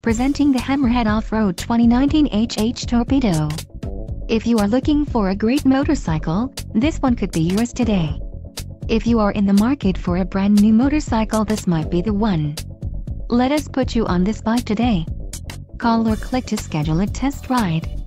Presenting the Hammerhead Off-Road 2019 HH Torpedo. If you are looking for a great motorcycle, this one could be yours today. If you are in the market for a brand new motorcycle this might be the one. Let us put you on this bike today. Call or click to schedule a test ride.